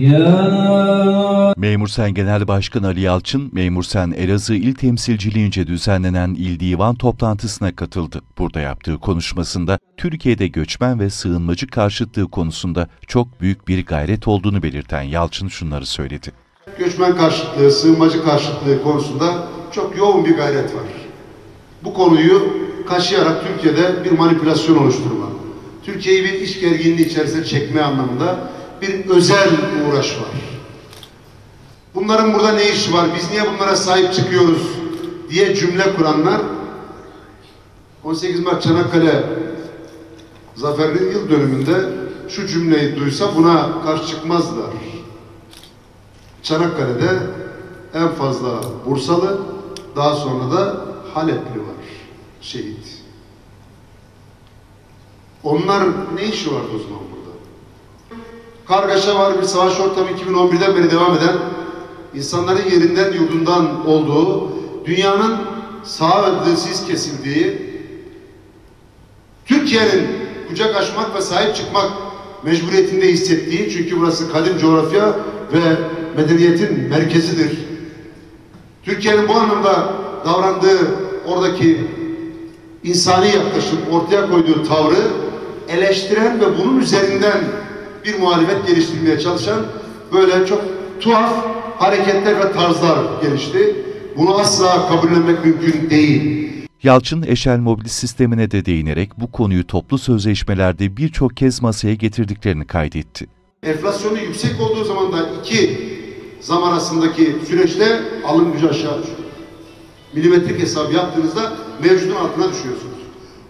يا Memur Sen Genel Başkan Ali Yalçın, Memur Sen Elazığ İl Temsilciliğince düzenlenen İl Divan toplantısına katıldı. Burada yaptığı konuşmasında Türkiye'de göçmen ve sığınmacı karşıtlığı konusunda çok büyük bir gayret olduğunu belirten Yalçın şunları söyledi. göçmen karşıtlığı, sığınmacı karşıtlığı konusunda çok yoğun bir gayret var. Bu konuyu kaşıyarak Türkiye'de bir manipülasyon oluşturma, Türkiye'yi bir iş gerginliği içerisine çekme anlamında bir özel uğraş var. Bunların burada ne işi var, biz niye bunlara sahip çıkıyoruz diye cümle kuranlar 18 Mart Çanakkale Zaferinin yıl dönümünde şu cümleyi duysa buna karşı çıkmazlar. Çanakkale'de en fazla Bursalı, daha sonra da Halepli var. Şehit. Onlar ne işi vardı o zaman burada? Kargaşa var, bir savaş ortamı 2011'den beri devam eden, insanların yerinden yurdundan olduğu, dünyanın sağ ve dışsız kesildiği, Türkiye'nin kucak açmak ve sahip çıkmak mecburiyetinde hissettiği, çünkü burası kadim coğrafya ve medeniyetin merkezidir. Türkiye'nin bu anlamda davrandığı oradaki insani yaklaşım, ortaya koyduğu tavrı eleştiren ve bunun üzerinden bir muhalefet geliştirmeye çalışan böyle çok tuhaf hareketler ve tarzlar gelişti. Bunu asla kabullenmek mümkün değil. Yalçın, Eşel Mobil sistemine de değinerek bu konuyu toplu sözleşmelerde birçok kez masaya getirdiklerini kaydetti. Enflasyonu yüksek olduğu zaman da iki zam arasındaki süreçte alım gücü aşağı düşüyor. Milimetrik hesap yaptığınızda mevcudun altına düşüyorsunuz.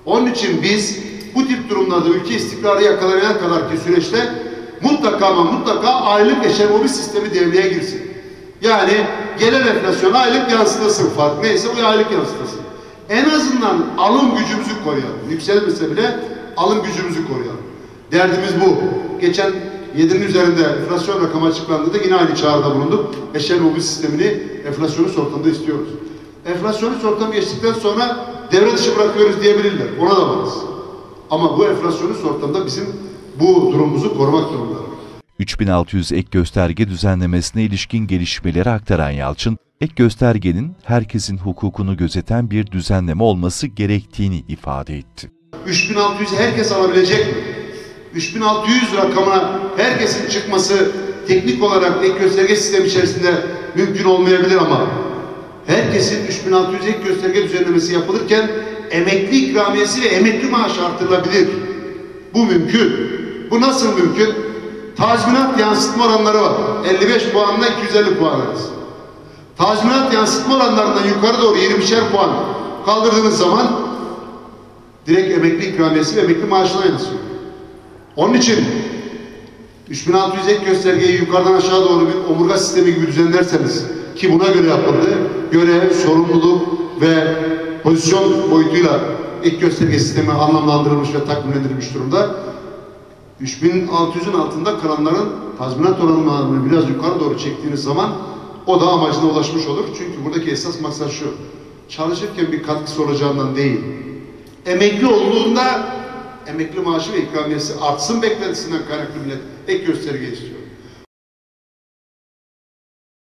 Onun için biz bu tip durumlarda ülke istikrarı yakalanana kadar ki süreçte mutlaka ama mutlaka aylık eşemobil sistemi devreye girsin. Yani gelen enflasyona aylık yansıtasın fark neyse o aylık yansıtasın. En azından alım gücümüzü koruyalım. Yükselmese bile alım gücümüzü koruyalım. Derdimiz bu. Geçen 7'nin üzerinde enflasyon rakamı açıklandığında yine aynı çağrıda bulunduk. Eşel mobil sistemini enflasyonist ortamda istiyoruz. Enflasyonist ortam geçtikten sonra devre dışı bırakıyoruz diyebilirler. Ona da varız. Ama bu enflasyonist ortamda bizim bu durumumuzu korumak durumları. 3600 ek gösterge düzenlemesine ilişkin gelişmeleri aktaran Yalçın, ek göstergenin herkesin hukukunu gözeten bir düzenleme olması gerektiğini ifade etti. 3600'ü herkes alabilecek mi? 3600 rakamına herkesin çıkması teknik olarak ek gösterge sistemi içerisinde mümkün olmayabilir ama herkesin 3600 ek gösterge düzenlemesi yapılırken emekli ikramiyesi ve emekli maaşı artırılabilir. Bu mümkün. Bu nasıl mümkün? Tazminat yansıtma oranları var. 55 puanla 250 puan arası. Tazminat yansıtma oranlarından yukarı doğru 20'şer puan kaldırdığınız zaman direkt emekli ikramiyesi ve emekli maaşına yansıyor. Onun için 3600 ek göstergeyi yukarıdan aşağı doğru bir omurga sistemi gibi düzenlerseniz ki buna göre yapıldı. Görev, sorumluluk ve pozisyon boyutuyla ek gösterge sistemi anlamlandırılmış ve takvimlendirilmiş durumda. 3600'ün altında kalanların tazminat oranlarını biraz yukarı doğru çektiğiniz zaman o da amacına ulaşmış olur. Çünkü buradaki esas maksat şu. Çalışırken bir katkısı olacağından değil. Emekli olduğunda emekli maaşı ve ikramiyesi artsın beklentisinden kaynaklı millet ek gösterge istiyor.